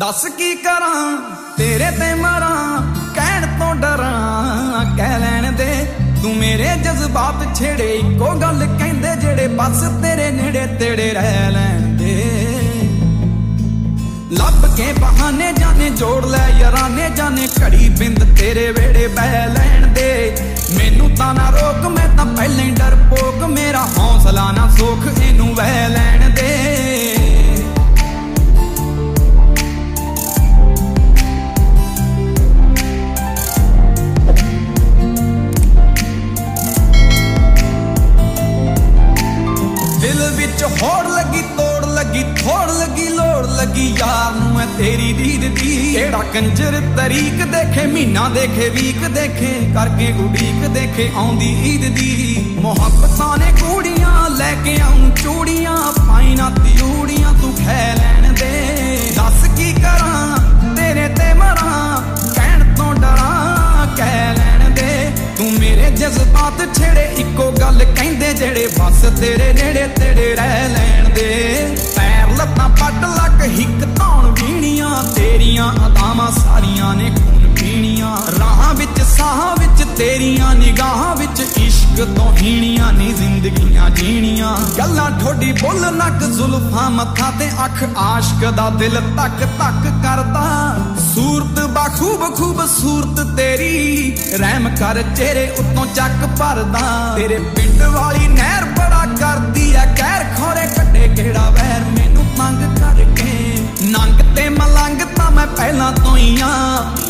ਦੱਸ ਕੀ ਕਰਾਂ? ਤੇਰੇ ਤੇ ਮਰਾਂ, ਕਹਿਣ ਤੋਂ ਡਰਾਂ। ਕਹਿ ਲੈਣ ਦੇ, ਤੂੰ ਮੇਰੇ ਜਜ਼ਬਾਤ ਛੇੜੇ। ਇੱਕੋ ਗੱਲ ਕਹਿੰਦੇ ਜਿਹੜੇ ਬਸ ਤੇਰੇ ਨੇੜੇ ਤੇੜੇ ਰਹਿ ਲੈਣ ਦੇ। ਲੱਭ ਕੇ ਬਹਾਨੇ ਜਾਣੇ ਜੋੜ ਲੈ ਯਾਰਾਨੇ ਜਾਣੇ ਘੜੀ ਬਿੰਦ ਤੇਰੇ ਵੇੜੇ ਬਹਿ ਲੈਣ ਦੇ। ਮੈਨੂੰ ਤਾਂ ਨਾ ਰੋਕ ਲੱਗੀ ਥੋੜ ਲੱਗੀ, ਲੋੜ ਲੱਗੀ, ਯਾਰ ਨੂੰ ਐ ਤੇਰੀ ਦੀਦ ਦੀ। ਕਿਹੜਾ ਕੰਜਰ ਤਰੀਕ ਦੇਖੇ, ਮਹੀਨਾ ਦੇਖੇ, ਵੀਕ ਦੇਖੇ, ਕਰਕੇ ਉਡੀਕ ਦੇਖੇ, ਆਉਂਦੀ ਈਦ ਦੀ। ਮੁਹੱਬਤਾਂ ਨੇ ਕੂੜੀਆਂ ਲੈ ਕੇ ਆਉਂ, ਚੂੜੀਆਂ ਪਾਈ ਨਾ ਤਿਊੜੀਆਂ, ਤੂੰ ਖੈ ਲੈਣ ਦੇ। ਦੱਸ ਕੀ ਕਰਾਂ, ਤੇਰੇ ਤੇ ਮਰਾਂ, ਕਹਿਣ ਤੋਂ ਡਰਾਂ, ਕਹਿ ਲੈਣ ਦੇ। ਤੂੰ ਮੇਰੇ ਜਜ਼ਬਾਤ ਛੇੜੇ, ਇੱਕੋ ਗੱਲ ਕਹਿੰਦੇ ਜਿਹੜੇ ਬਸ ਤੇਰੇ ਨੇੜੇ ਤੇੜੇ ਰਹਿ ਸਾਹਾਂ ਵਿੱਚ ਤੇਰੀਆਂ ਨਿਗਾਹਾਂ ਵਿੱਚ ਇਸ਼ਕ ਤੋਂ ਹੀਣੀਆਂ ਨੀ ਜ਼ਿੰਦਗੀਆਂ ਜੀਣੀਆਂ। ਗੱਲਾਂ ਠੋਡੀ ਬੁੱਲ ਨੱਕ ਜ਼ੁਲਫਾਂ ਮੱਥਾ ਤੇ ਅੱਖ ਆਸ਼ਕ ਦਾ ਦਿਲ ਤੱਕ ਤੱਕ ਕਰਦਾ। ਸੂਰਤ ਬਾਖੂਬ ਖੂਬ ਸੂਰਤ ਤੇਰੀ, ਰਹਿਮ ਕਰ ਚਿਹਰੇ ਉੱਤੋਂ ਚੱਕ ਭਰਦਾ। ਤੇਰੇ ਪਿੰਡ ਵਾਲੀ ਨਹਿਰ ਬੜਾ ਕਰਦੀ ਐ ਕਹਿਰ ਖੋਰੇ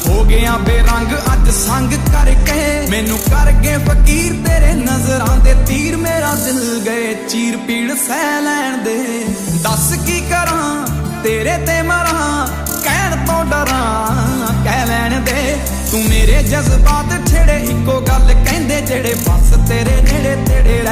ਹੋ ਗਿਆ ਬੇਰੰਗ, ਅੱਜ ਸੰਗ ਕਰਕੇ। ਮੈਨੂੰ ਕਰ ਗਏ ਫਕੀਰ, ਤੇਰੇ ਨਜ਼ਰਾਂ ਦੇ ਤੀਰ ਮੇਰਾ ਦਿਲ ਗਏ ਚੀਰ ਪੀੜ ਸਹਿ ਲੈਣ ਦੇ। ਦੱਸ ਕੀ ਕਰਾਂ, ਤੇਰੇ ਤੇ ਮਰਾਂ, ਕਹਿਣ ਤੋਂ ਡਰਾਂ, ਕਹਿ ਲੈਣ ਦੇ। ਤੂੰ ਮੇਰੇ ਜਜ਼ਬਾਤ ਛੇੜੇ, ਇੱਕੋ ਗੱਲ ਕਹਿੰਦੇ ਜਿਹੜੇ ਬਸ ਤੇਰੇ ਨੇੜੇ ਤੇੜੇ